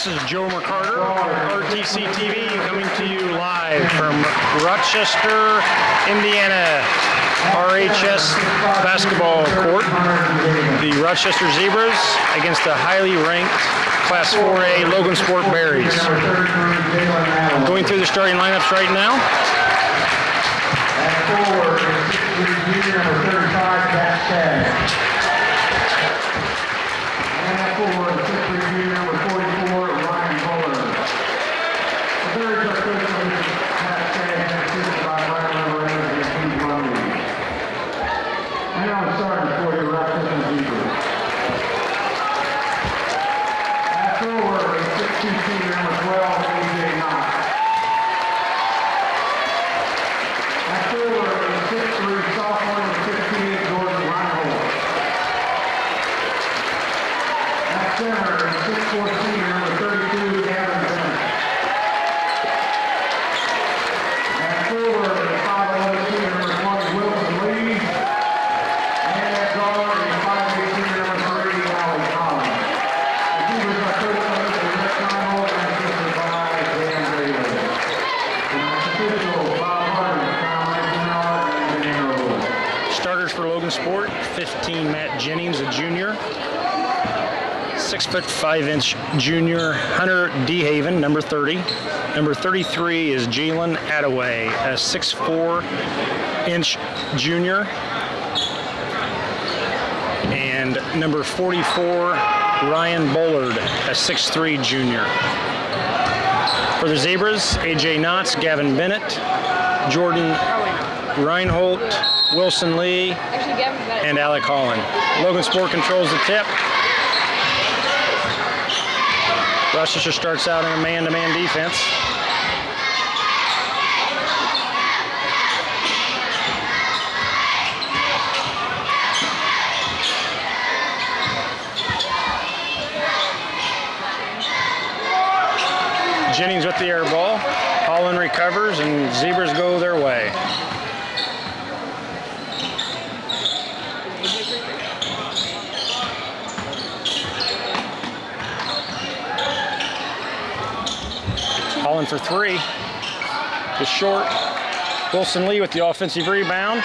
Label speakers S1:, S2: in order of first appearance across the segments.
S1: This is Joe McCarter, RTC TV, coming to you live from Rochester, Indiana, RHS basketball court. The Rochester Zebras against the highly ranked Class 4A Logansport Berries. Going through the starting lineups right now.
S2: At junior number 35, Jack Stagg. And at forward, junior number 44, Ryan Buller. The Bears are coached by Mr. Pat Stagg and assisted by Ryan Lorenz and Steve Lundy. And now starting for the Rochester Zebras. At forward, 6'2", senior number 12, AJ Knox. At forward, six-three sophomore, number fifteen, Jordan Reinhold. At center, six-four senior, number thirty-two, Gavin Bennett. At forward, five-eleven senior, number twenty, Wilson Lee. And at guard, five-eight senior, number three, Ally Collins. The Zebras are coached by Mr. Rick Reinhold and assisted by Dan Bailey. Tonight's official, Bob Harden, Tom McNally, and Dan Rowland.
S1: Starters for Logansport, 15 Matt Jennings, a junior. Six foot five inch junior Hunter DeHaven, number 30. Number 33 is Jalen Attaway, a six four inch junior. And number 44, Ryan Bullard, a 6'3 junior. For the Zebras, AJ Knotts, Gavin Bennett, Jordan Reinhold, Wilson Lee, and Alec Holland. Logansport controls the tip. Rochester starts out in a man-to-man defense. Jennings with the air ball. Holland recovers and Zebras go their way. Holland for three. Is short. Wilson Lee with the offensive rebound.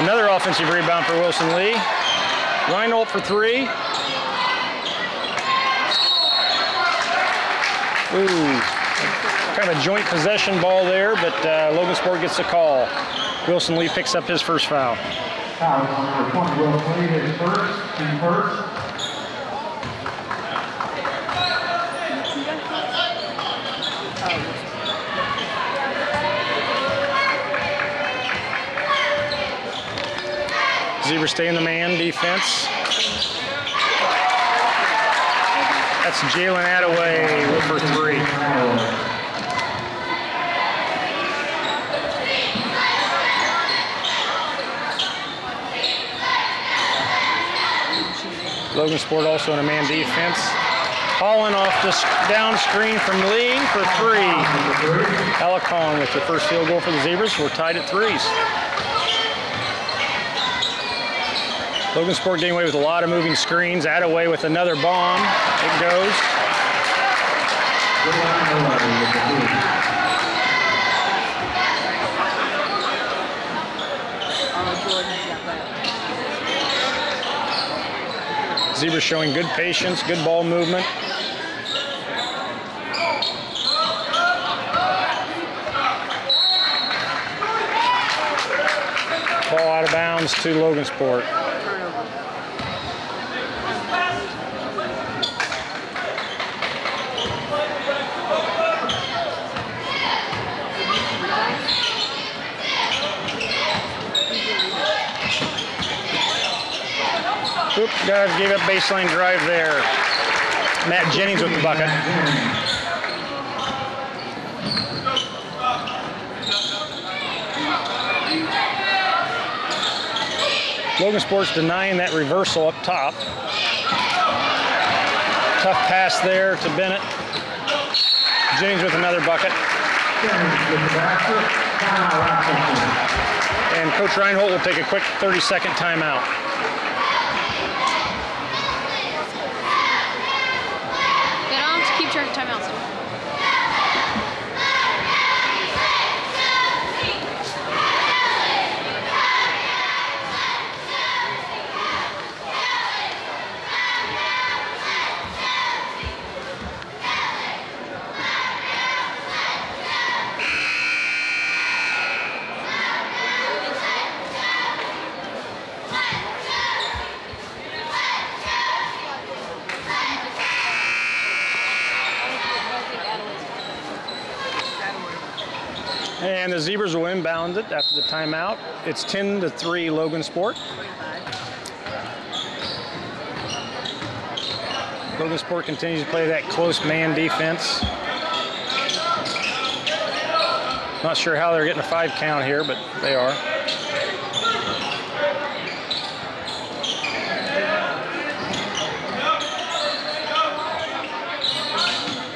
S1: Another offensive rebound for Wilson Lee. Reinhold for three. Ooh, kind of a joint possession ball there, but uh, Logansport gets the call. Wilson Lee picks up his first foul.
S2: Foul number 20, Will Lee, his first, first.
S1: Zebras stay in the man defense. That's Jalen Attaway for three. Logansport also in a man defense. Hauling off the down screen from Lee for three. Alec with the first field goal for the Zebras. We're tied at threes. Logansport getting away with a lot of moving screens. Attaway with another bomb. It goes. Zebras showing good patience, good ball movement. Ball out of bounds to Logansport. Gave up baseline drive there. Matt Jennings with the bucket. Logan Sports denying that reversal up top. Tough pass there to Bennett. Jennings with another bucket. And Coach Reinhold will take a quick 30 second timeout. And the Zebras will inbound it after the timeout. It's 10 to 3
S3: Logansport.
S1: Logan Sport continues to play that close man defense. Not sure how they're getting a five count here, but they are.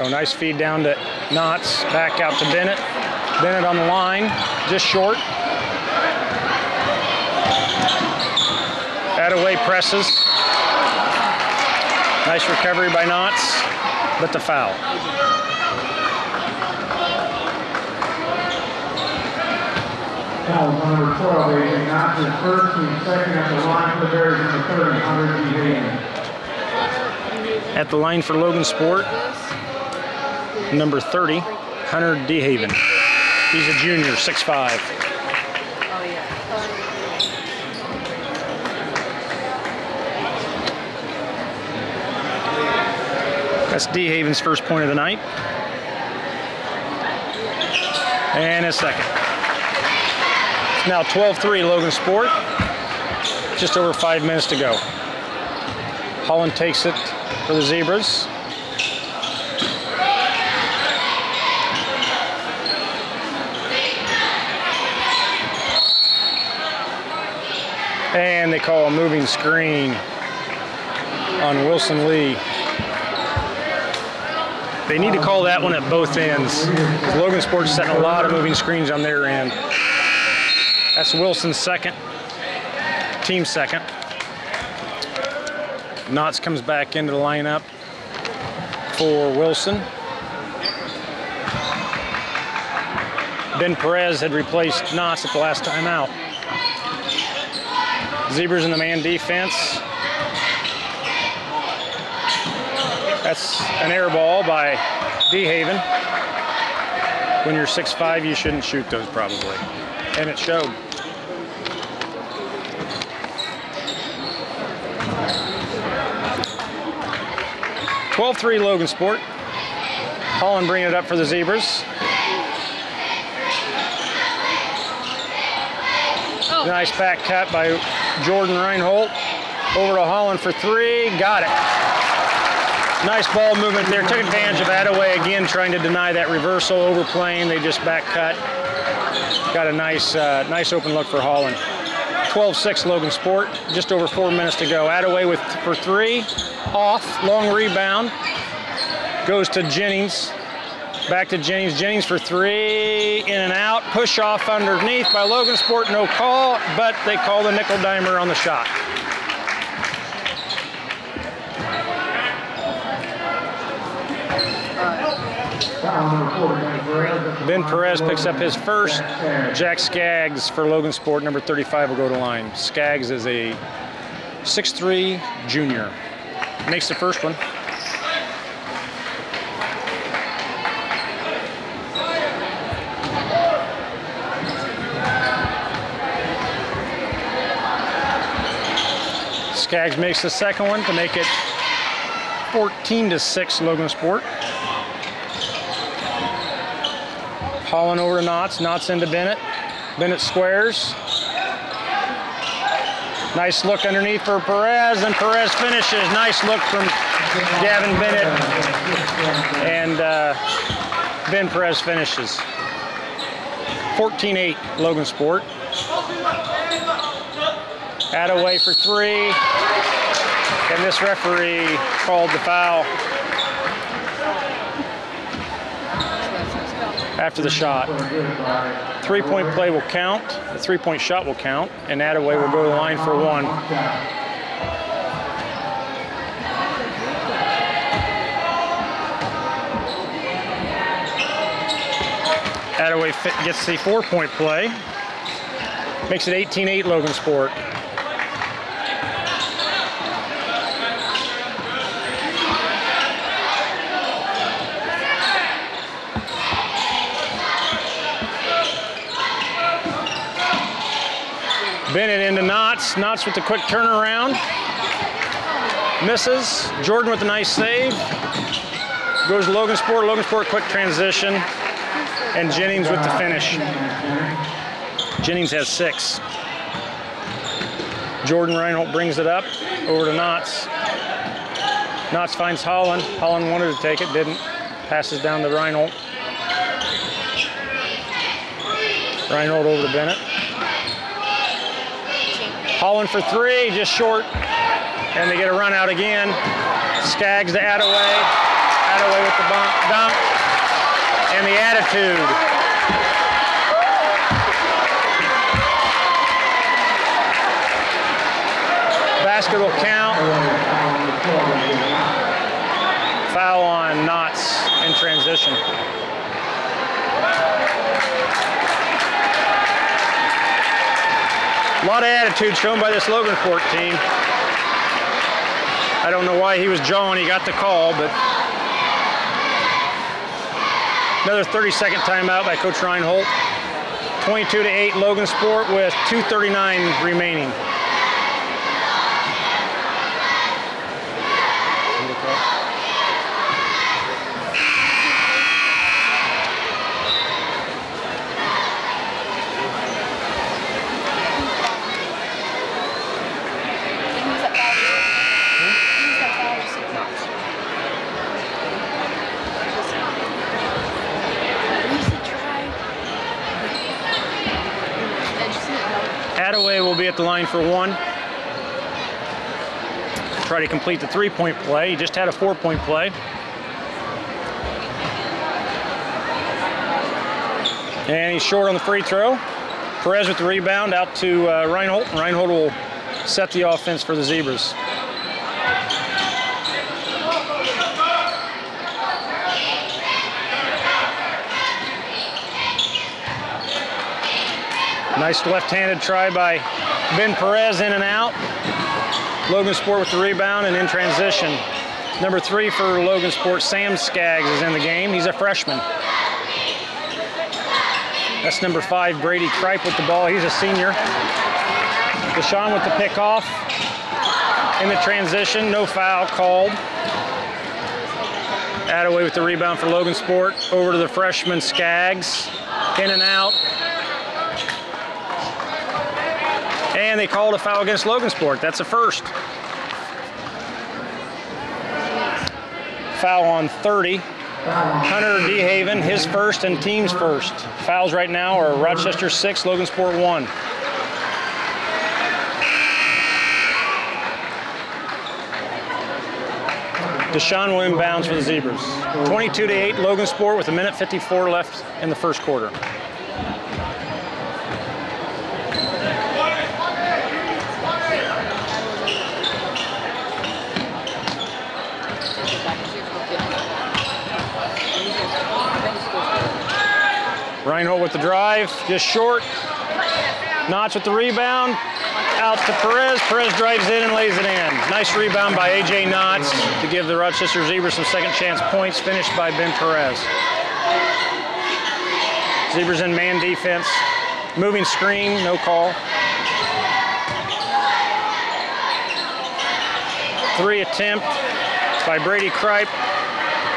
S1: Oh, nice feed down to Knotts. Back out to Bennett. Bennett on the line, just short. Attaway presses. Nice recovery by Knotts, but the foul.
S2: Foul number 12, AJ Knotts, first and second at the line for the Bears, number 30, Hunter D. Hayden.
S1: At the line for Logansport, number 30, Hunter DeHaven. He's a junior, 6'5.
S3: Oh, yeah.
S1: That's DeHaven's first point of the night. And a second. It's now 12-3 Logansport. Just over five minutes to go. Holland takes it for the Zebras. And they call a moving screen on Wilson Lee. They need to call that one at both ends. Logan Sports setting a lot of moving screens on their end. That's Wilson's second, team second. Knotts comes back into the lineup for Wilson. Ben Perez had replaced Knotts at the last time out. Zebras in the man defense. That's an air ball by DeHaven. When you're 6'5", you shouldn't shoot those probably. And it showed. Twelve-three Logansport. Holland bringing it up for the Zebras. Nice back cut by Jordan Reinhold. Over to Holland for three. Got it. Nice ball movement there. Took advantage of Attaway again, trying to deny that reversal overplaying. They just back cut. Got a nice, uh, nice open look for Holland. 12-6 Logansport. Just over four minutes to go. Attaway with for three. Off. Long rebound. Goes to Jennings. Back to Jennings. Jennings for three. In and out. Push off underneath by Logansport. No call, but they call the nickel dimer on the shot.
S2: Foul number 4, Ben Perez.
S1: Picks up his first. Jack Skaggs for Logansport, number 35, will go to line. Skaggs is a 6'3 junior. Makes the first one. Skaggs makes the second one to make it 14 to 6 Logansport. Holland over to Knotts. Knotts into Bennett. Bennett squares. Nice look underneath for Perez, and Perez finishes. Nice look from Gavin Bennett, and uh, Ben Perez finishes. 14-8 Logansport. Attaway for three, and this referee called the foul after the shot. Three-point play will count. The three-point shot will count, and Attaway will go to the line for one. Attaway gets the four-point play. Makes it 18-8 Logansport. Bennett into Knotts. Knotts with the quick turnaround. Misses. Jordan with a nice save. Goes to Logansport. Logan Sport quick transition. And Jennings with the finish. Jennings has six. Jordan Reinhold brings it up over to Knotts. Knotts finds Holland. Holland wanted to take it, didn't. Passes down to Reinhold. Reinhold over to Bennett. Holland for three, just short. And they get a run out again. Skaggs to Attaway. Attaway with the bump, dunk. And the attitude. Basket will count. Foul on Knots in transition. A lot of attitude shown by this Logansport team. I don't know why he was jawing. He got the call, but another 30-second timeout by Coach Reinhold. 22 to 8 Logansport with 2:39 remaining.
S3: Who's that foul? Who's that foul receiver? Who's the try? Did you see it?
S1: Attaway will be at the line for one. Try to complete the three-point play. He just had a four-point play. And he's short on the free throw. Perez with the rebound out to uh, Reinhold. Reinhold will set the offense for the Zebras. Nice left-handed try by Ben Perez in and out. Logansport with the rebound and in transition. Number three for Logansport, Sam Skaggs is in the game. He's a freshman. That's number five, Brady Kripe with the ball. He's a senior. Deshaun with the pick off. In the transition, no foul called. Attaway with the rebound for Logansport. Over to the freshman Skaggs. In and out. And they called a foul against Logansport. That's a first. Foul on 30. Hunter DeHaven, his first and team's first. Fouls right now are Rochester 6, Logansport 1. Deshaun will bounds for the Zebras. 22 to 8, Logansport with a minute 54 left in the first quarter. Reinhold with the drive, just short. Notch with the rebound. Out to Perez. Perez drives in and lays it in. Nice rebound by AJ Knotts to give the Rochester Zebras some second chance points. Finished by Ben Perez. Zebras in man defense. Moving screen, no call. Three attempt by Brady Kripe.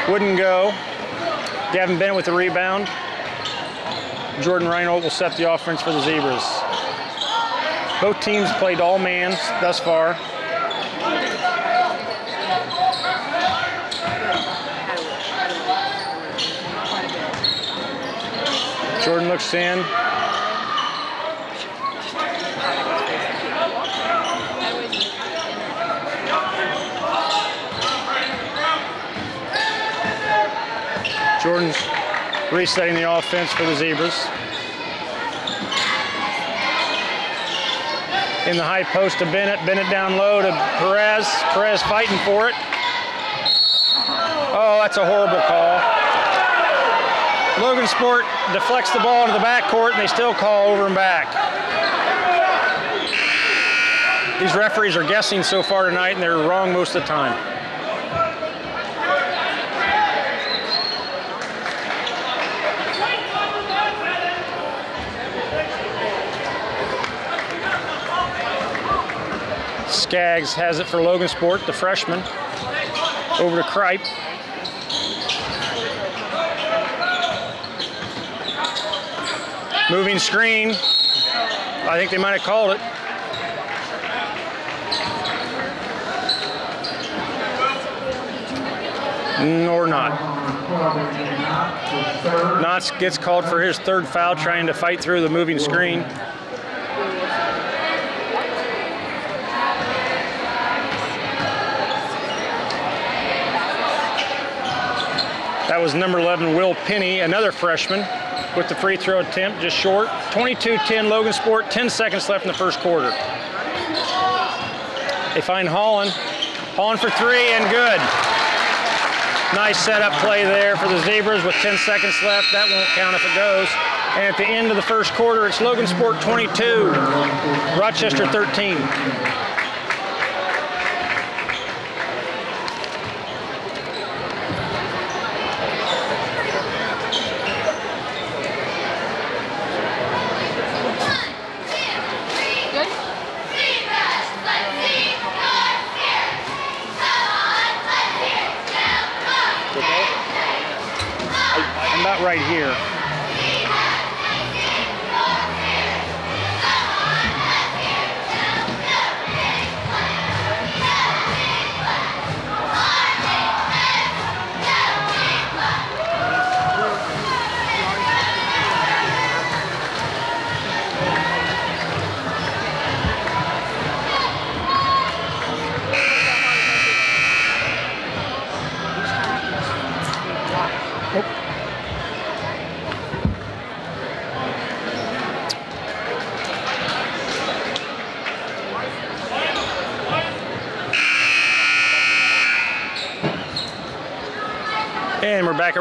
S1: Wouldn't go. Gavin Bennett with the rebound. Jordan Reinhold will set the offense for the Zebras. Both teams played all mans thus far. Jordan looks in. Jordan's resetting the offense for the Zebras. In the high post to Bennett. Bennett down low to Perez. Perez fighting for it. Oh, that's a horrible call. Logansport deflects the ball into the backcourt and they still call over and back. These referees are guessing so far tonight and they're wrong most of the time. Skaggs has it for Logansport, the freshman. Over to Kripe. Moving screen. I think they might have called it. Mm, Or not. Knotts gets called for his third foul trying to fight through the moving screen. That was number 11, Will Penny, another freshman, with the free throw attempt, just short. 22-10 Logansport, 10 seconds left in the first quarter. They find Holland. Holland for three and good. Nice setup play there for the Zebras with 10 seconds left. That won't count if it goes. And at the end of the first quarter, it's Logansport 22, Rochester 13.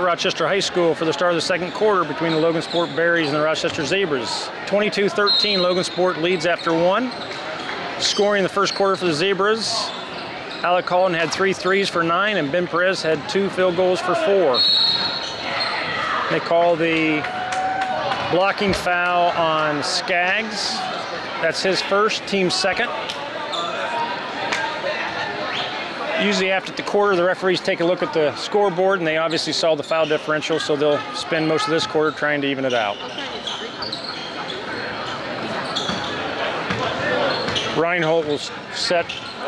S1: Rochester High School for the start of the second quarter between the Logansport Berries and the Rochester Zebras. 22-13, Logansport leads after one. Scoring the first quarter for the Zebras, Alec Holland had three threes for nine, and Ben Perez had two field goals for four. They call the blocking foul on Skaggs. That's his first, team second. Usually after the quarter, the referees take a look at the scoreboard and they obviously saw the foul differential, so they'll spend most of this quarter trying to even it out. Reinhold will set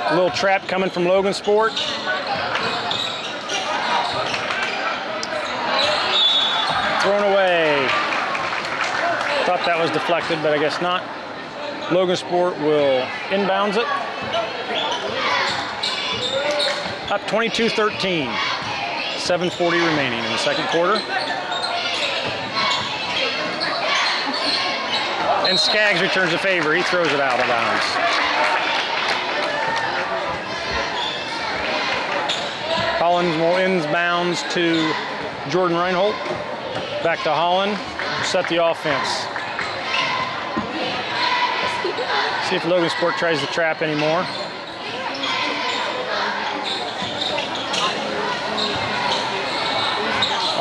S1: a little trap coming from Logansport. Thrown away. Thought that was deflected, but I guess not. Logansport will inbounds it. Up 22-13. 7.40 remaining in the second quarter. And Skaggs returns the favor. He throws it out of bounds. Holland will inbounds to Jordan Reinhold. Back to Holland. Set the offense. See if Logansport tries the trap anymore.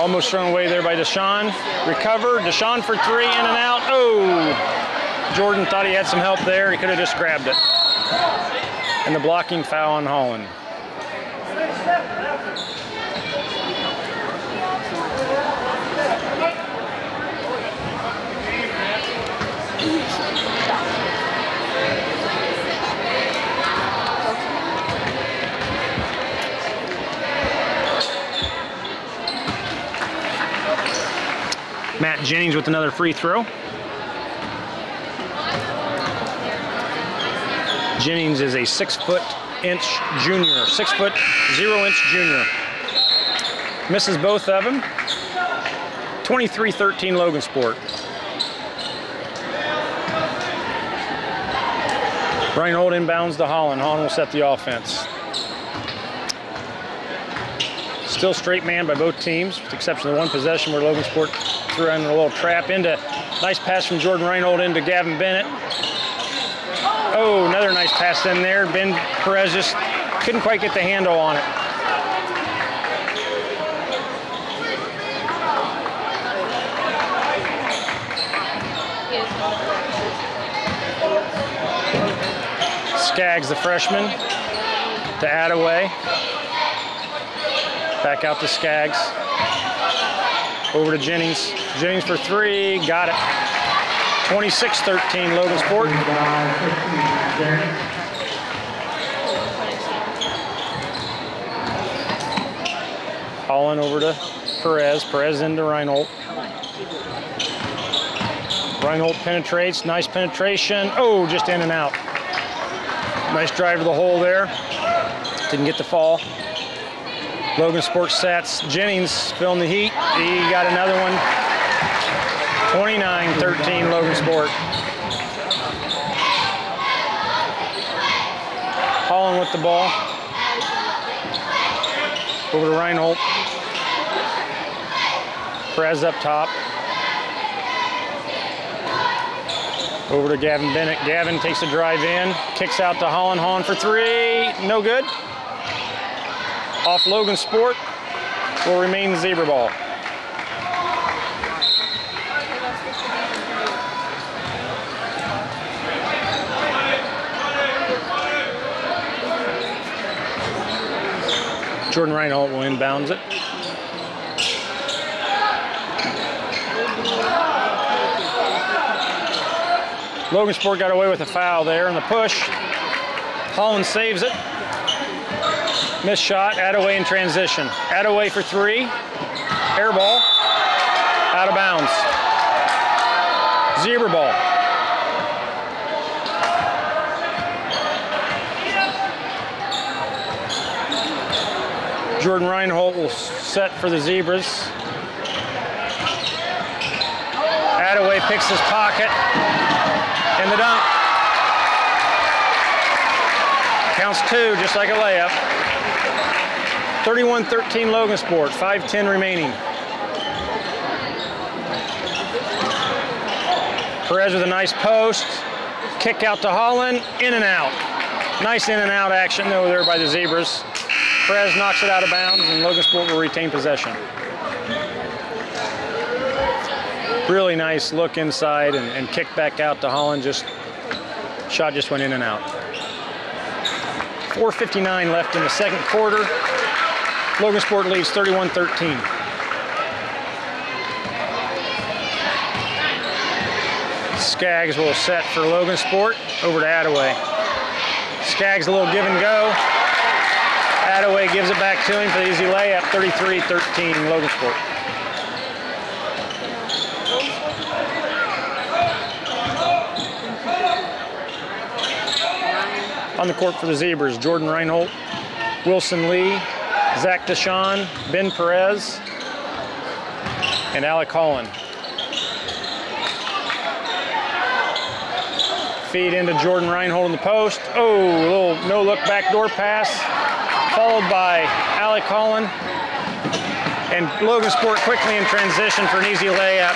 S1: Almost thrown away there by Deshaun. Recover. Deshaun for three, in and out. Oh! Jordan thought he had some help there. He could have just grabbed it. And the blocking foul on Holland. Matt Jennings with another free throw. Jennings is a six foot inch junior, six foot zero inch junior. Misses both of them. 23-13 Logansport. Brian Holt inbounds to Holland. Holland will set the offense. Still straight man by both teams, with the exception of one possession where Logansport threw in a little trap into nice pass from Jordan Reinhold into Gavin Bennett. Oh, another nice pass in there. Ben Perez just couldn't quite get the handle on it. Skaggs, the freshman, to Attaway. Back out to Skaggs. Over to Jennings. Jennings for three. Got it. 26-13 Logansport.
S2: By 15, James.
S1: Holland over to Perez. Perez into Reinhold. Reinhold penetrates. Nice penetration. Oh, just in and out. Nice drive to the hole there. Didn't get the fall. Logan Sports sats. Jennings filling the heat. He got another one. 29-13 Logansport. Holland with the ball. Over to Reinhold. Perez up top. Over to Gavin Bennett. Gavin takes a drive in, kicks out to Holland. Holland for three. No good. Off Logansport will remain zebra ball. Jordan Reinhold will inbounds it. Logan Sport got away with a foul there on the push. Holland saves it. Missed shot, Attaway in transition. Attaway for three. Air ball. Out of bounds. Zebra ball. Jordan Reinhold will set for the Zebras. Attaway picks his pocket. And the dunk. Counts two, just like a layup. 31-13 Logansport, 5-10 remaining. Perez with a nice post. Kick out to Holland, in and out. Nice in and out action though there by the Zebras. Perez knocks it out of bounds and Logansport will retain possession. Really nice look inside and, and kick back out to Holland. Just shot just went in and out. 4.59 left in the second quarter. Logansport leads 31-13. Skaggs will set for Logansport over to Attaway. Skaggs a little give and go. Attaway gives it back to him for the easy layup, 33-13 Logansport. On the court for the Zebras, Jordan Reinhold, Wilson Lee, Zach Deshawn, Ben Perez, and Alec Holland. Feed into Jordan Reinhold in the post. Oh, a little no look backdoor pass, followed by Alec Holland. And Logansport quickly in transition for an easy layup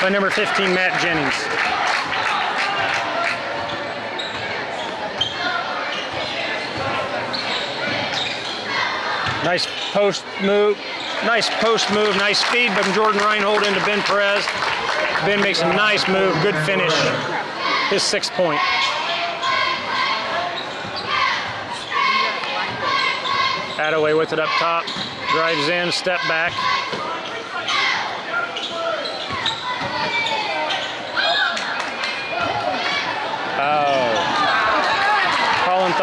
S1: by number 15, Matt Jennings. Nice post move. Nice post move. Nice speed from Jordan Reinhold into Ben Perez. Ben makes a nice move. Good finish. His sixth point. Attaway with it up top. Drives in, step back.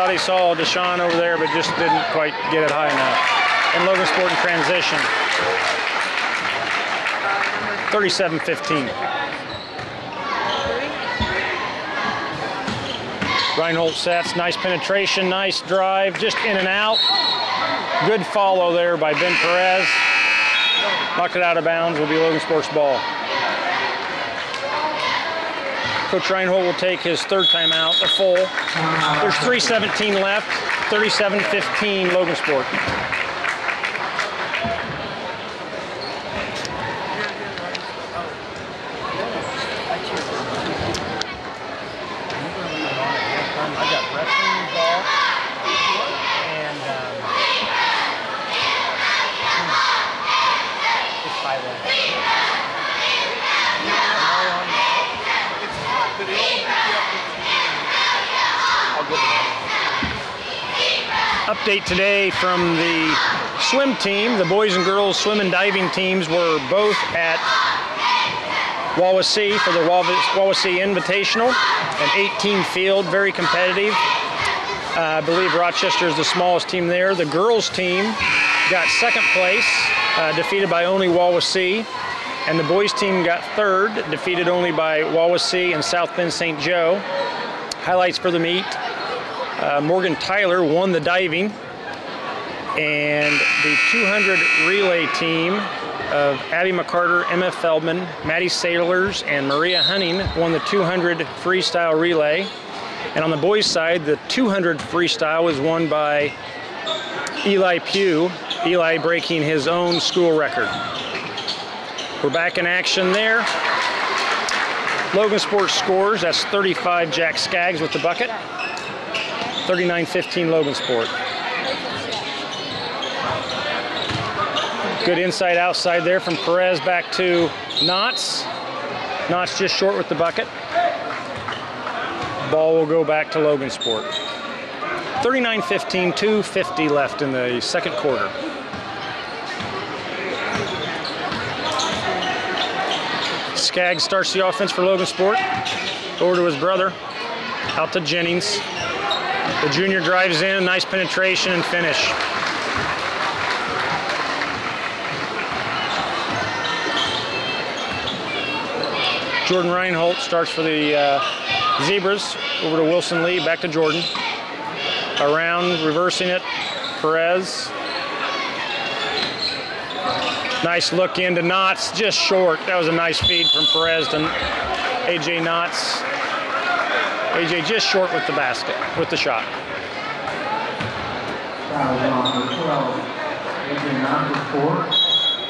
S1: Thought he saw Deshaun over there, but just didn't quite get it high enough. And Logansport in transition. 37-15. Reinhold sets, nice penetration, nice drive, just in and out. Good follow there by Ben Perez. Knocked it out of bounds, will be Logan Sports ball. Coach Reinhold will take his third timeout, a full. There's 3.17 left, 37-15 Logansport.
S4: I got wrestling ball and um, it's five one. I'll give it
S1: Update today from the swim team. The boys and girls swim and diving teams were both at Wawasee for the Wawas- Wawasee Invitational, an 18 field, very competitive. Uh, I believe Rochester is the smallest team there. The girls team got second place, uh, defeated by only Wawasee. And the boys team got third, defeated only by Wawasee and South Bend St. Joe. Highlights for the meet. Uh, Morgan Tyler won the diving. And the 200 relay team of Abby McCarter, Emma Feldman, Maddie Sailors, and Maria Hunting won the 200 freestyle relay. And on the boys' side, the 200 freestyle was won by Eli Pugh, Eli breaking his own school record. We're back in action there. Logan Sports scores. That's 35 Jack Skaggs with the bucket. 39-15 Logansport. Good inside outside there from Perez back to Knots. Knots just short with the bucket. Ball will go back to Logansport. 39-15, 250 left in the second quarter. Skaggs starts the offense for Logansport. Over to his brother. Out to Jennings. The junior drives in, nice penetration and finish. Jordan Reinhold starts for the uh, Zebras. Over to Wilson Lee, back to Jordan. Around, reversing it. Perez. Nice look into Knots, just short. That was a nice feed from Perez to AJ Knots. AJ just short with the basket, with the shot.
S2: Foul on number 12. AJ Knox with four.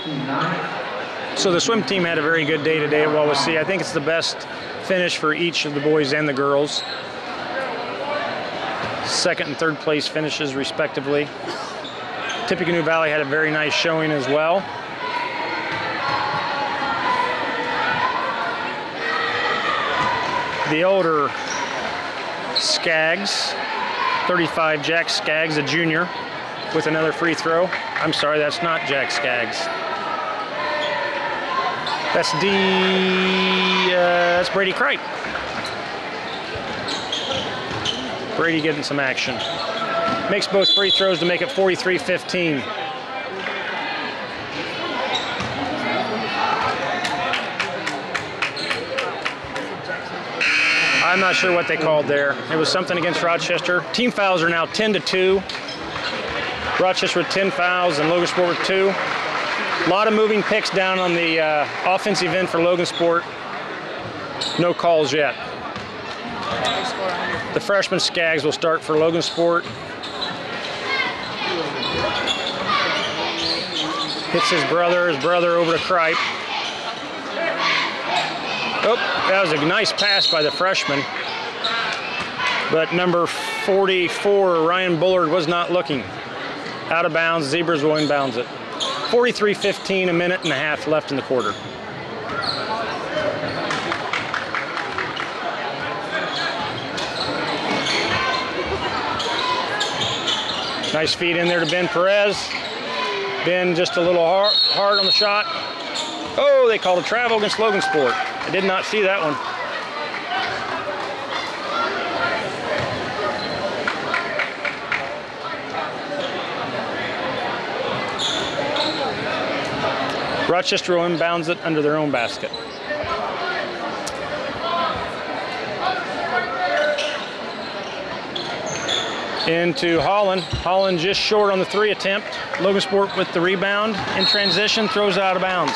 S2: Team nine.
S1: So the swim team had a very good day today at Wawasee. I think it's the best finish for each of the boys and the girls. Second and third place finishes respectively. Tippecanoe Valley had a very nice showing as well. The older Skaggs, 35 Jack Skaggs, a junior, with another free throw. I'm sorry, that's not Jack Skaggs. That's D. Uh, that's Brady Kripe. Brady getting some action. Makes both free throws to make it 43-15. I'm not sure what they called there. It was something against Rochester. Team fouls are now 10 to 2. Rochester with 10 fouls and Logansport with 2. A lot of moving picks down on the uh, offensive end for Logansport. No calls yet. The freshman Skaggs will start for Logansport. Hits his brother, his brother over to Kripe. Oh, that was a nice pass by the freshman. But number 44, Ryan Bullard, was not looking. Out of bounds, Zebras will inbounds it. 43-15, a minute and a half left in the quarter. Nice feed in there to Ben Perez. Ben just a little hard, hard on the shot. Oh, they called a travel against Logansport. I did not see that one. Rochester will inbounds it under their own basket. Into Holland. Holland just short on the three attempt. Logansport with the rebound in transition, throws out of bounds.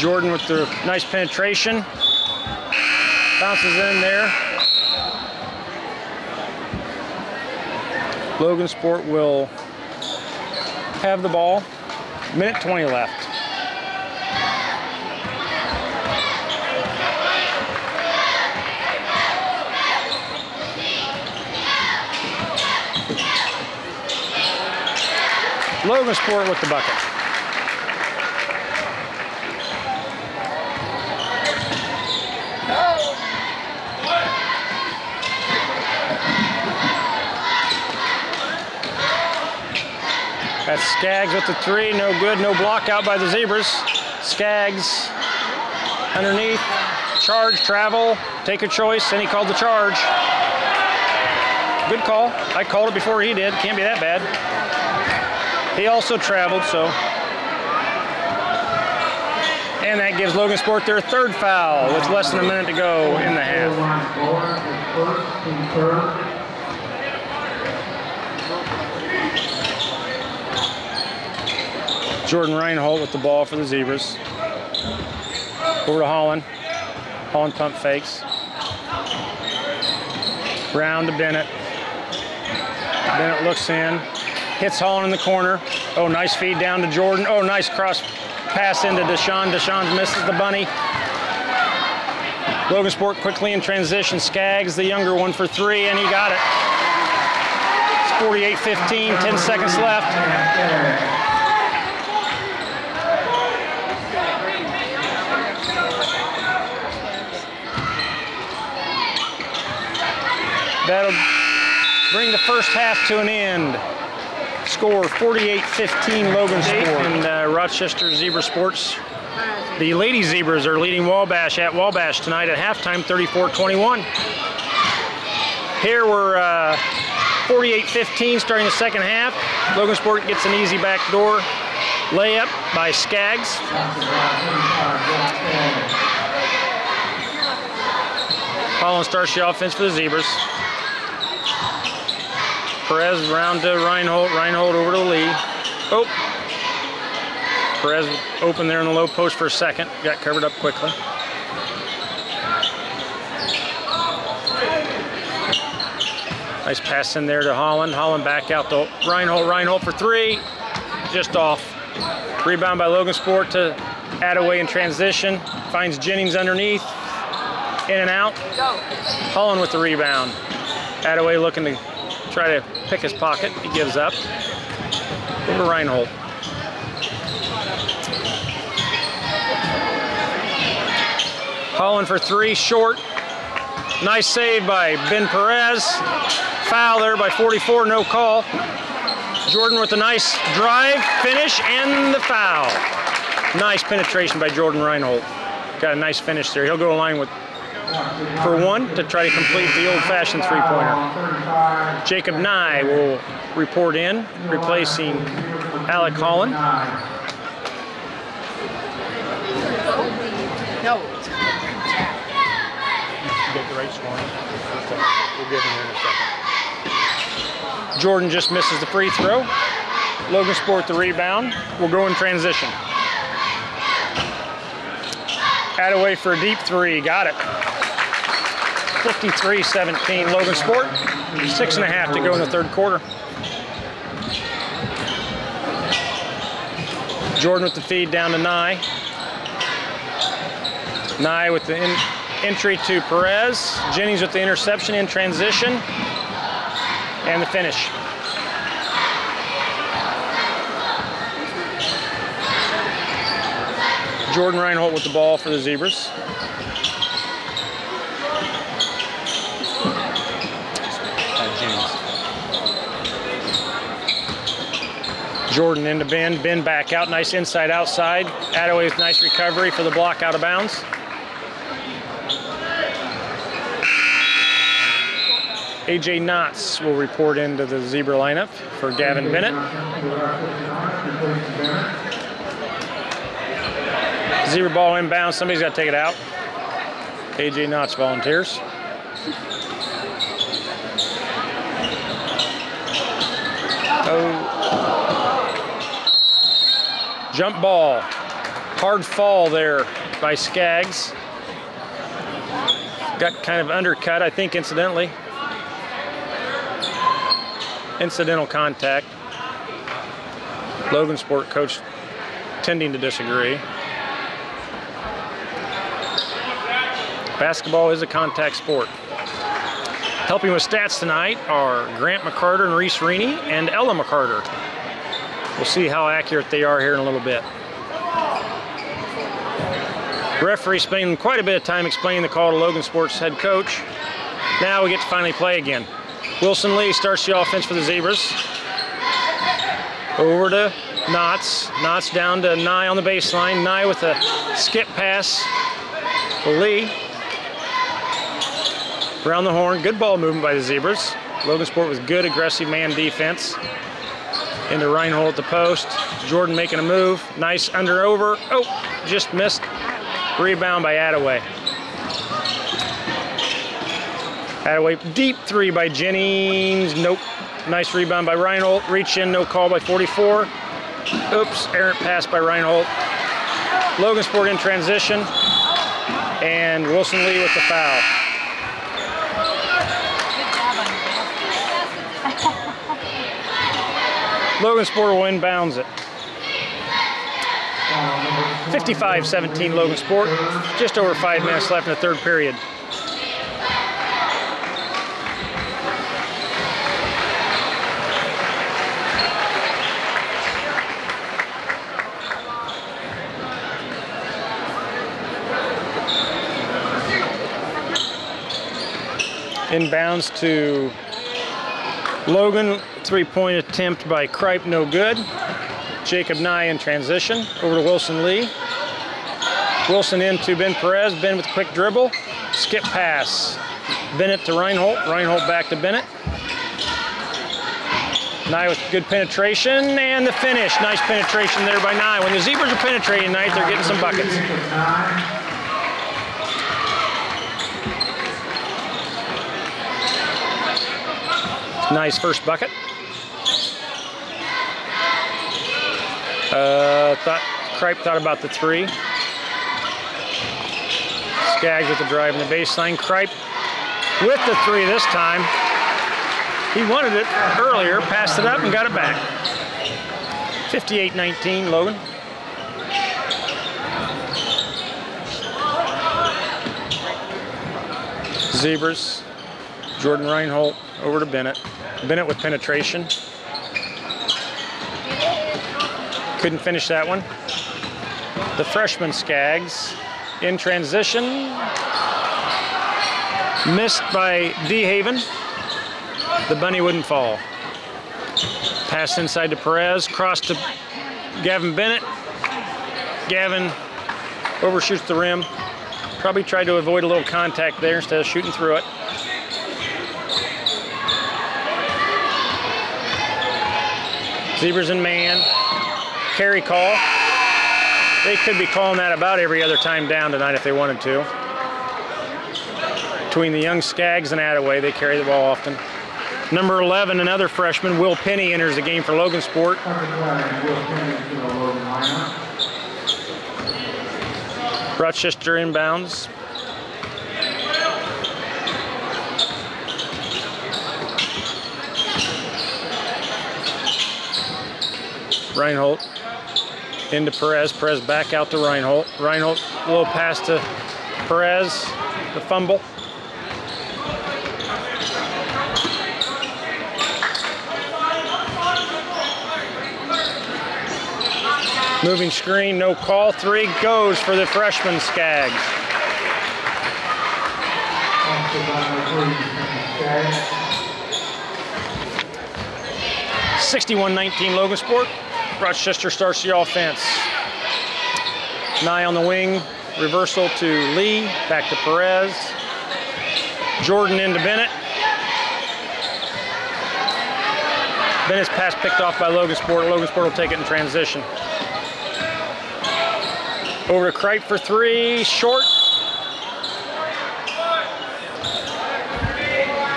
S1: Jordan with the nice penetration. Bounces in there. Logansport will have the ball. Minute 20 left. Logansport with the bucket. That's Skaggs with the three. No good. No block out by the Zebras. Skaggs underneath. Charge, travel. Take a choice. And he called the charge. Good call. I called it before he did. Can't be that bad. He also traveled, so. And that gives Logansport their third foul with less than a minute to go in the half.
S2: Line forward, is first, team third.
S1: Jordan Reinhold with the ball for the Zebras. Over to Holland. Holland pump fakes. Round to Bennett. Bennett looks in. Hits Holland in the corner. Oh, nice feed down to Jordan. Oh, nice cross pass into Deshaun. Deshaun misses the bunny. Logansport quickly in transition. Skaggs, the younger one, for three, and he got it. It's 48-15, 10 seconds left. That'll bring the first half to an end. Score 48-15 Logansport and uh, Rochester Zebra Sports. The Lady Zebras are leading Wabash at Wabash tonight at halftime 34-21. Here we're uh, 48-15 starting the second half. Logansport gets an easy back door layup by Skaggs. Holland starts the offense for the Zebras. Perez round to Reinhold. Reinhold over to Lee. Oh. Perez open there in the low post for a second. Got covered up quickly. Nice pass in there to Holland. Holland back out to Reinhold. Reinhold for three. Just off. Rebound by Logansport to Attaway in transition. Finds Jennings underneath. In and out. Holland with the rebound. Attaway looking to try to pick his pocket. He gives up. Over Reinhold. Holland for three, short. Nice save by Ben Perez. Foul there by 44, no call. Jordan with a nice drive, finish, and the foul. Nice penetration by Jordan Reinhold. Got a nice finish there. He'll go along with for one to try to complete the old-fashioned three-pointer. Jacob Nye will report in, replacing Alec Holland.
S4: No. Get the right scoring. We'll give him in a second.
S1: Jordan just misses the free throw. Logansport the rebound. We'll go in transition. Attaway for a deep three. Got it. 53-17 Logansport. Six and a half to go in the third quarter. Jordan with the feed down to Nye. Nye with the entry to Perez. Jennings with the interception in transition. And the finish. Jordan Reinhold with the ball for the Zebras. Jordan into Ben. Ben back out. Nice inside outside. Attaway's nice recovery for the block out of bounds. AJ Knotts will report into the Zebra lineup for Gavin Bennett. Zebra ball inbound. Somebody's got to take it out. AJ Knotts volunteers. Oh. Jump ball. Hard fall there by Skaggs. Got kind of undercut, I think, incidentally. Incidental contact. Logansport coach tending to disagree. Basketball is a contact sport. Helping with stats tonight are Grant McCarter and Reese Reaney and Ella McCarter. We'll see how accurate they are here in a little bit. Referee spending quite a bit of time explaining the call to Logansport's head coach. Now we get to finally play again. Wilson Lee starts the offense for the Zebras. Over to Knots. Knots down to Nye on the baseline. Nye with a skip pass Lee. Around the horn. Good ball movement by the Zebras. Logansport with good aggressive man defense. Into Reinhold at the post. Jordan making a move. Nice under over. Oh, just missed. Rebound by Attaway. Attaway, deep three by Jennings. Nope. Nice rebound by Reinhold. Reach in, no call by 44. Oops, errant pass by Reinhold. Logansport in transition. And Wilson Lee with the foul. Logansport will inbounds it. 55-17 Logansport. Just over five minutes left in the third period. Inbounds to Logan. Three-point attempt by Kripe, no good. Jacob Nye in transition. Over to Wilson Lee. Wilson into Ben Perez. Ben with a quick dribble. Skip pass. Bennett to Reinhold. Reinhold back to Bennett. Nye with good penetration and the finish. Nice penetration there by Nye. When the Zebras are penetrating tonight, they're getting some buckets. Nice first bucket. Uh, thought Kripe thought about the three. Skaggs with the drive in the baseline. Kripe with the three this time. He wanted it earlier, passed it up and got it back. 58-19, Logan. Zebras. Jordan Reinhold over to Bennett. Bennett with penetration. Couldn't finish that one. The freshman Skaggs in transition. Missed by DeHaven. The bunny wouldn't fall. Pass inside to Perez. Cross to Gavin Bennett. Gavin overshoots the rim. Probably tried to avoid a little contact there instead of shooting through it. Zebras and man. Carry call. They could be calling that about every other time down tonight if they wanted to. Between the young Skaggs and Attaway, they carry the ball often. Number 11, another freshman, Will Penny, enters the game for Logansport. Rochester inbounds. Reinhold into Perez. Perez back out to Reinhold. Reinhold, a little pass to Perez, the fumble. Moving screen, no call. Three goes for the freshman Skaggs. 61-19 Logansport. Rochester starts the offense. Nye on the wing, reversal to Lee, back to Perez. Jordan into Bennett. Bennett's pass picked off by Logansport. Logan Sport will take it in transition. Over to Kripe for three, short.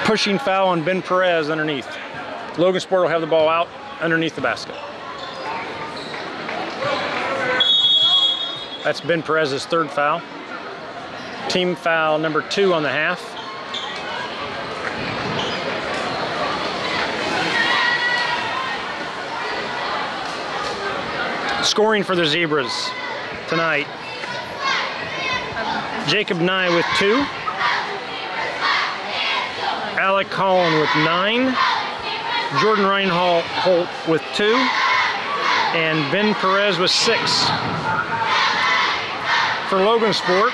S1: Pushing foul on Ben Perez underneath. Logansport will have the ball out underneath the basket. That's Ben Perez's third foul. Team foul number two on the half. Scoring for the Zebras tonight. Jacob Nye with two. Alec Holland with nine. Jordan Reinhold Holt with two. And Ben Perez with six. For Logansport,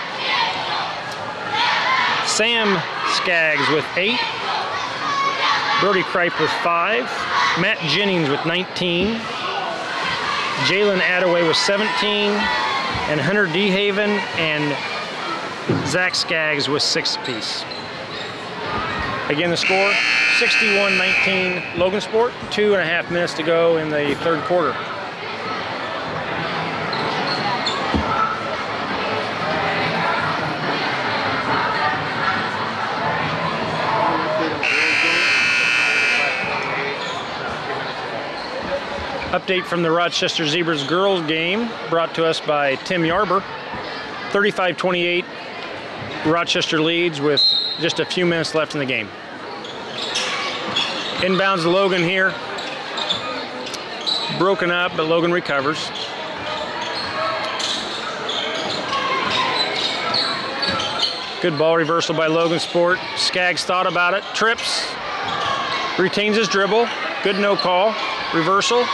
S1: Sam Skaggs with eight. Brody Kripe with five. Matt Jennings with 19. Jalen Attaway with 17, and Hunter DeHaven and Zach Skaggs with six apiece. Again, the score 61 19 Logansport, two and a half minutes to go in the third quarter. Update from the Rochester Zebras girls game brought to us by Tim Yarber. 35 28, Rochester leads with just a few minutes left in the game. Inbounds Logan here. Broken up, but Logan recovers. Good ball reversal by Logansport. Skaggs thought about it, trips, retains his dribble. Good no call. Reversal.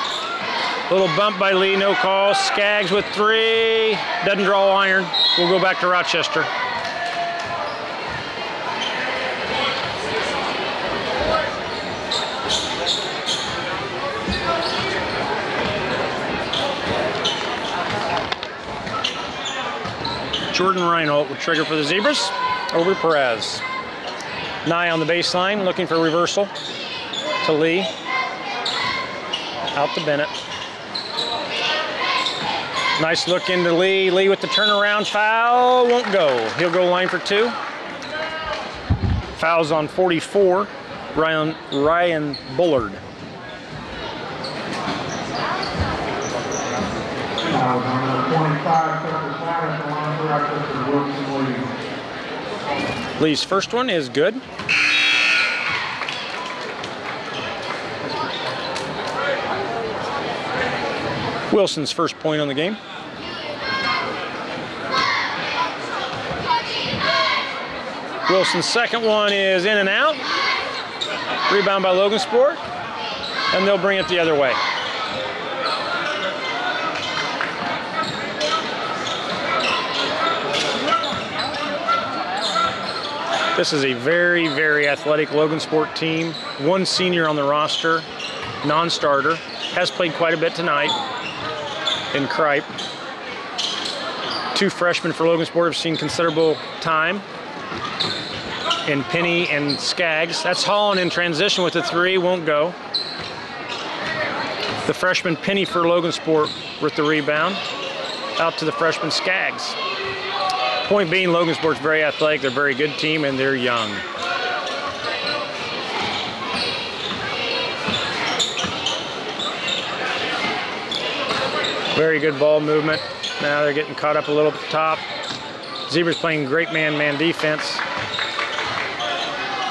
S1: Little bump by Lee, no call. Skaggs with three. Doesn't draw iron. We'll go back to Rochester. Jordan Reinhold with trigger for the Zebras. Over to Perez. Nye on the baseline, looking for reversal to Lee. Out to Bennett. Nice look into Lee. Lee with the turnaround foul. Won't go. He'll go line for two. Fouls on 44. Ryan, Ryan Bullard.
S2: Foul on number 25, Curtis Harris, the line for Rochester, Wilson Lee.
S1: Lee's first one is good. Wilson's first point on the game. Wilson's second one is in and out. Rebound by Logansport. And they'll bring it the other way. This is a very, very athletic Logansport team. One senior on the roster, non-starter, has played quite a bit tonight in Kripe. Two freshmen for Logansport have seen considerable time in Penny and Skaggs. That's Holland in transition with the three, won't go. The freshman Penny for Logansport with the rebound. Out to the freshman Skaggs. Point being, Logansport's very athletic, they're a very good team, and they're young. Very good ball movement. Now they're getting caught up a little top. Zebras playing great man-man defense.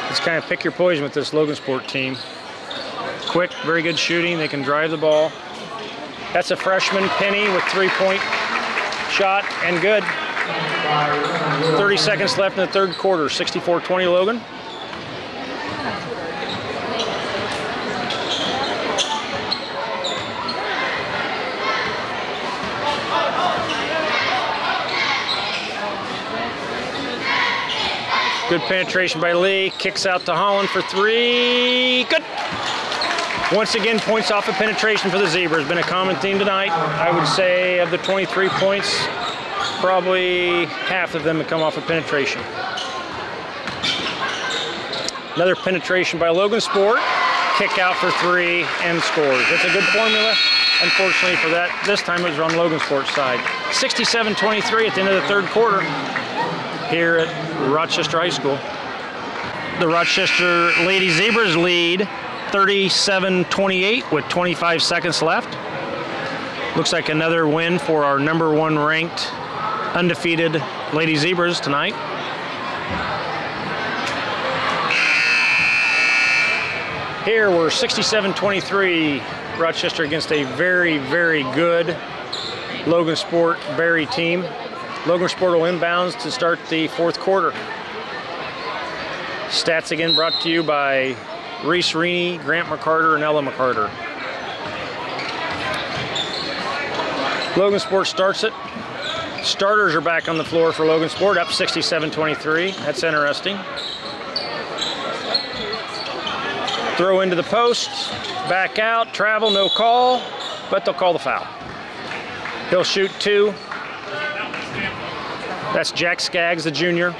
S1: Just kind of pick your poison with this Logansport team. Quick, very good shooting. They can drive the ball. That's a freshman, Penny, with three-point shot and good. 30 seconds left in the third quarter. 64-20 Logan. Good penetration by Lee. Kicks out to Holland for three. Good. Once again, points off of penetration for the Zebras. Has been a common theme tonight. I would say of the 23 points, probably half of them have come off of penetration. Another penetration by Logansport. Kick out for three and scores. It's a good formula. Unfortunately for that, this time it was on Logansport's side. 67-23 at the end of the third quarter here at Rochester High School. The Rochester Lady Zebras lead 37-28 with 25 seconds left. Looks like another win for our number one ranked undefeated Lady Zebras tonight. Here we're 67-23 Rochester against a very, very good Logansport Berry team. Logansport will inbounds to start the fourth quarter. Stats again brought to you by Reese Reaney, Grant McCarter, and Ella McCarter. Logansport starts it. Starters are back on the floor for Logansport, up 67-23. That's interesting. Throw into the post, back out, travel, no call, but they'll call the foul. He'll shoot two. That's Jack Skaggs, the junior.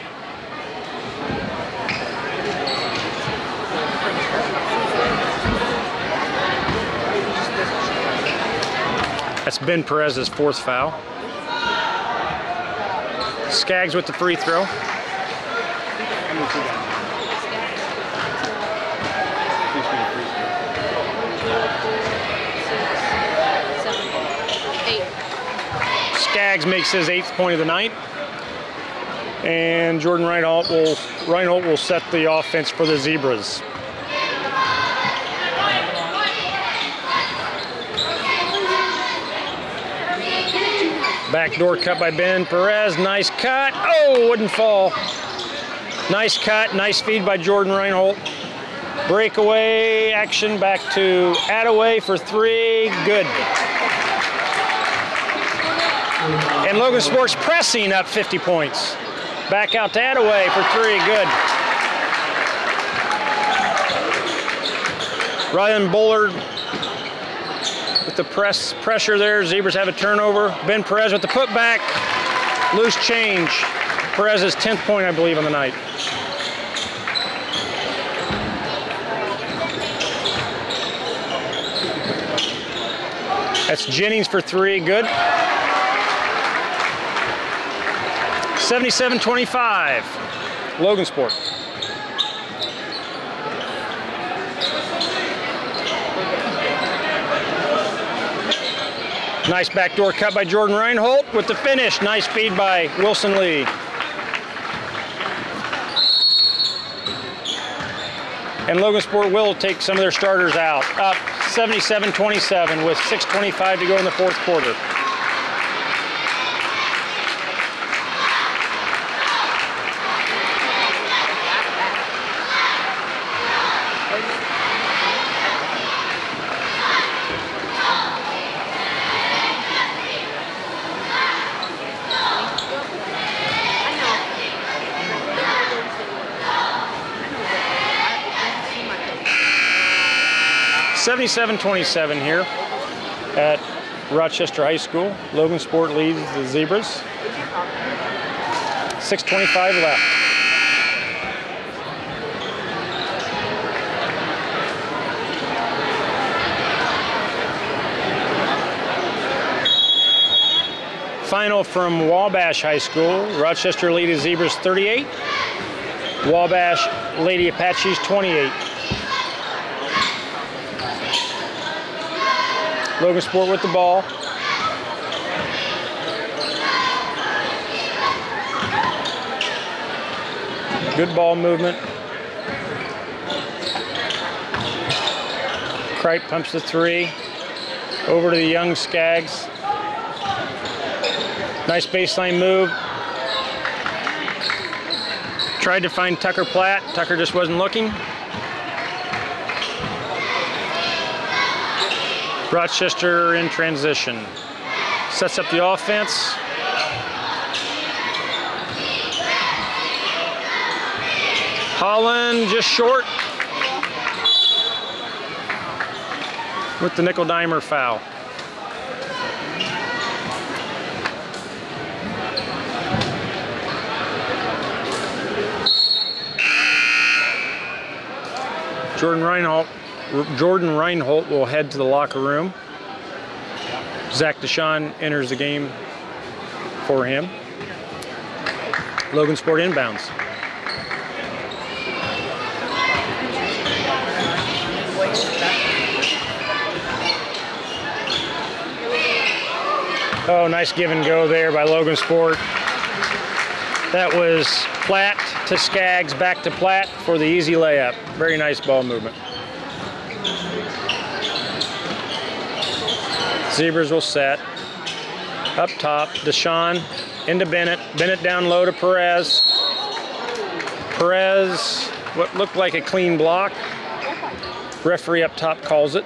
S1: That's Ben Perez's fourth foul. Skaggs with the free throw. Skaggs makes his eighth point of the night. And Jordan Reinhold will Reinhold will set the offense for the Zebras. Backdoor cut by Ben Perez. Nice cut. Oh, wouldn't fall. Nice cut. Nice feed by Jordan Reinhold. Breakaway action back to Attaway for three. Good. And Logansport's pressing up 50 points. Back out to Attaway for three. Good. Ryan Bullard with the press pressure there. Zebras have a turnover. Ben Perez with the putback. Loose change. Perez's 10th point, I believe, on the night. That's Jennings for three. Good. 77-25. Logansport. Nice backdoor cut by Jordan Reinhold with the finish. Nice feed by Wilson Lee. And Logansport will take some of their starters out. Up 77-27 with 6.25 to go in the fourth quarter.
S3: I know. I know, but I didn't see my coach.
S1: 77-27 here at Rochester High School. Logansport leads the Zebras. 6.25 left. Final from Wabash High School. Rochester Lady Zebras 38. Wabash Lady Apaches 28. Logansport with the ball. Good ball movement. Kripe pumps the three. Over to the young Skaggs. Nice baseline move. Tried to find Tucker Platt. Tucker just wasn't looking. Rochester in transition. Sets up the offense. Holland just short with the nickel dimer foul. Jordan Reinhold, Jordan Reinhold will head to the locker room. Zach Deshawn enters the game for him. Logansport inbounds. Oh, nice give and go there by Logansport. That was Platt to Skaggs, back to Platt for the easy layup. Very nice ball movement. Zebras will set. Up top, Deshaun into Bennett. Bennett down low to Perez. Perez, what looked like a clean block. Referee up top calls it.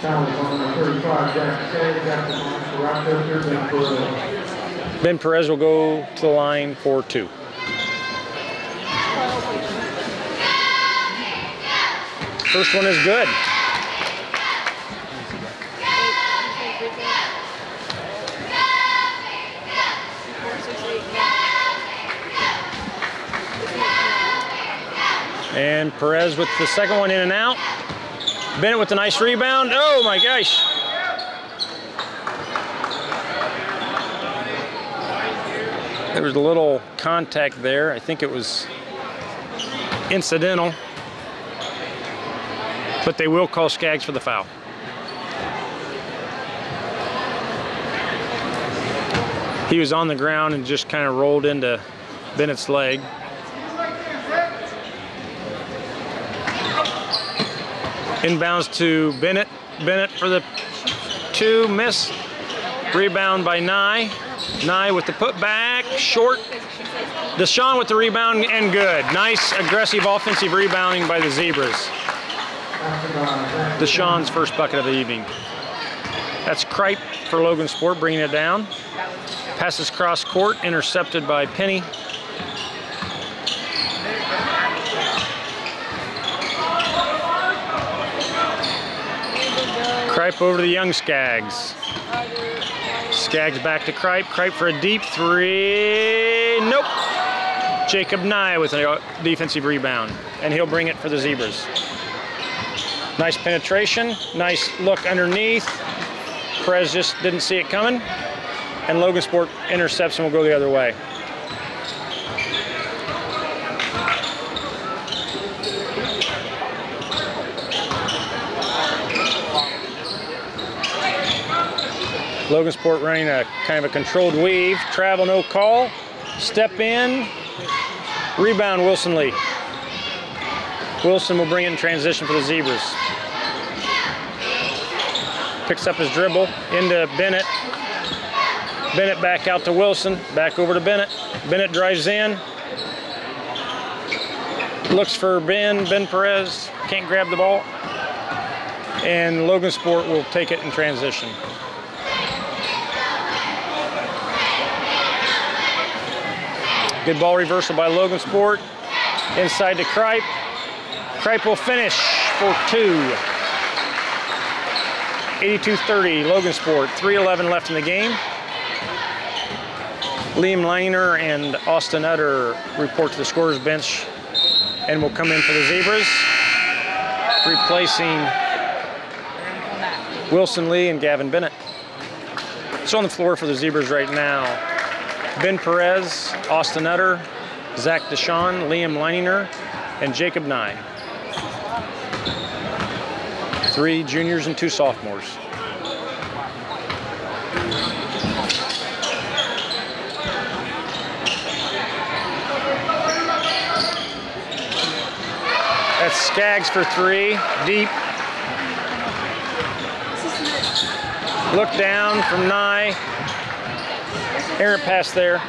S2: Foul is on number 35, Jack Skaggs, after the line for Rochester, Ben Perez.
S1: Ben Perez will go to the line for two. First one is good. And Perez with the second one in and out. Bennett with a nice rebound. Oh my gosh. There was a little contact there. I think it was incidental. But they will call Skaggs for the foul. He was on the ground and just kind of rolled into Bennett's leg. Inbounds to Bennett. Bennett for the two, miss. Rebound by Nye. Nye with the putback, short. Deshaun with the rebound and good. Nice aggressive offensive rebounding by the Zebras. Deshaun's first bucket of the evening. That's Kripe for Logansport bringing it down. Passes cross court, intercepted by Penny. Over to the young Skaggs. Skaggs back to Kripe. Kripe for a deep three. Nope. Jacob Nye with a defensive rebound, and he'll bring it for the Zebras. Nice penetration, nice look underneath. Perez just didn't see it coming, and Logansport intercepts and will go the other way. Logansport running a kind of a controlled weave, travel no call, step in, rebound Wilson Lee. Wilson will bring in transition for the Zebras. Picks up his dribble into Bennett. Bennett back out to Wilson, back over to Bennett. Bennett drives in, looks for Ben, Ben Perez, can't grab the ball. And Logansport will take it in transition. Good ball reversal by Logansport. Inside to Kripe. Kripe will finish for two. 82-30, Logansport. 3.11 left in the game. Liam Liner and Austin Utter report to the scorer's bench and will come in for the Zebras, replacing Wilson Lee and Gavin Bennett. So on the floor for the Zebras right now, Ben Perez, Austin Utter, Zach Deshawn, Liam Leininger, and Jacob Nye. Three juniors and two sophomores. That's Skaggs for three, deep. Look down from Nye. Errant pass there.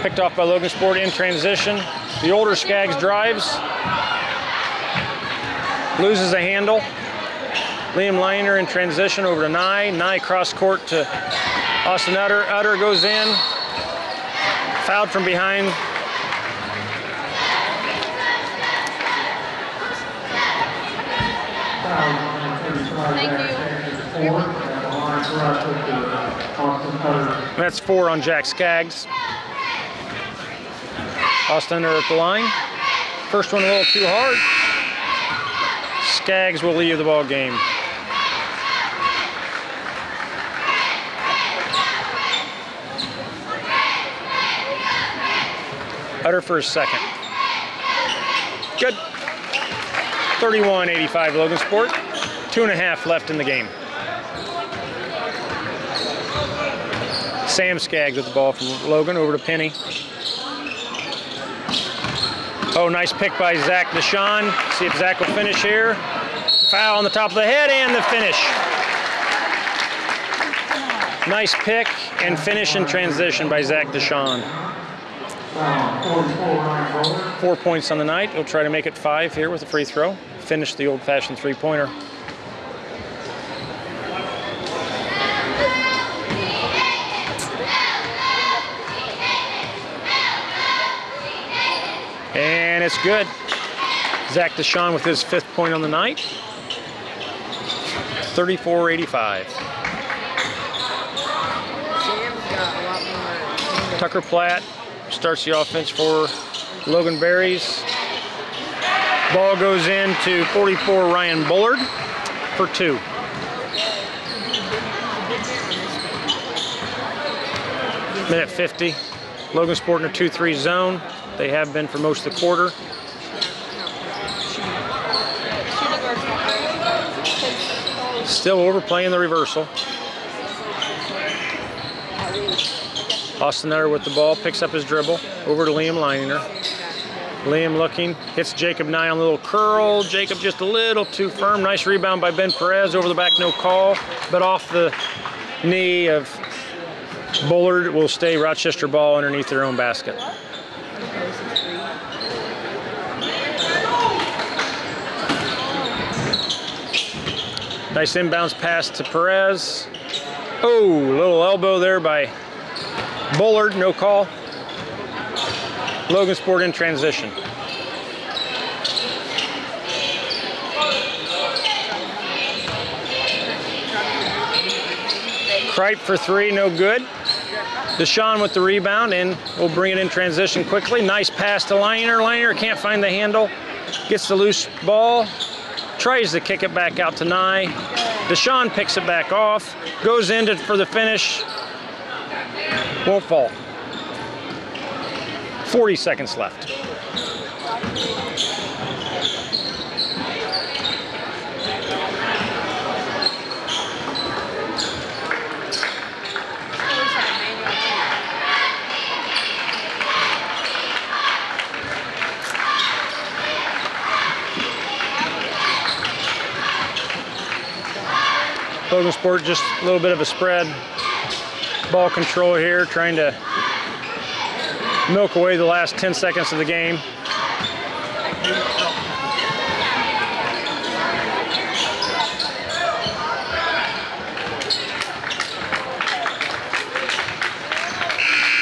S1: Picked off by Logansport in transition. The older Skaggs drives. Loses a handle. Liam Liner in transition over to Nye. Nye cross court to Austin Utter. Utter goes in. Fouled from behind. That's four on Jack Skaggs. Austin at the line. First one a little too hard. Skaggs will leave the ball game. Utter for a second. Good. 31-85 Logansport. Two and a half left in the game. Sam Skaggs with the ball from Logan over to Penny. Oh, nice pick by Zach Deshawn. See if Zach will finish here. Foul on the top of the head and the finish. Nice pick and finish in transition by Zach Deshawn. Four points on the night. He'll try to make it five here with a free throw. Finish the old-fashioned three-pointer. And it's good. Zach Deshawn with his fifth point on the night. 34-85. Tucker Platt starts the offense for Logan Berries. Ball goes in to 44 Ryan Bullard for two. Minute 50. Logansport in a 2-3 zone. They have been for most of the quarter. Still overplaying the reversal. Austin Utter with the ball, picks up his dribble, over to Liam Leininger. Liam looking, hits Jacob Nye on a little curl. Jacob just a little too firm. Nice rebound by Ben Perez over the back, no call, but off the knee of Bullard will stay Rochester ball underneath their own basket. Nice inbounds pass to Perez. Oh, little elbow there by Bullard, no call. Logansport in transition. Kripe for three, no good. Deshaun with the rebound and we'll bring it in transition quickly. Nice pass to Liner. Liner can't find the handle. Gets the loose ball. Tries to kick it back out to Nye. Deshaun picks it back off. Goes in to, for the finish. Won't fall. 40 seconds left. Logansport just a little bit of a spread. Ball control here, trying to milk away the last 10 seconds of the game.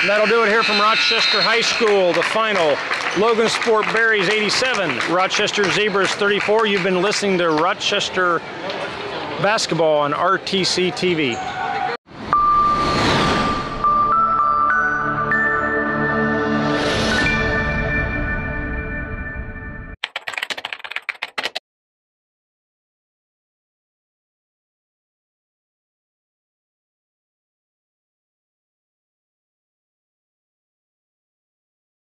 S1: And that'll do it here from Rochester High School. The final Logansport Berries 87, Rochester Zebras 34. You've been listening to Rochester basketball on RTC TV.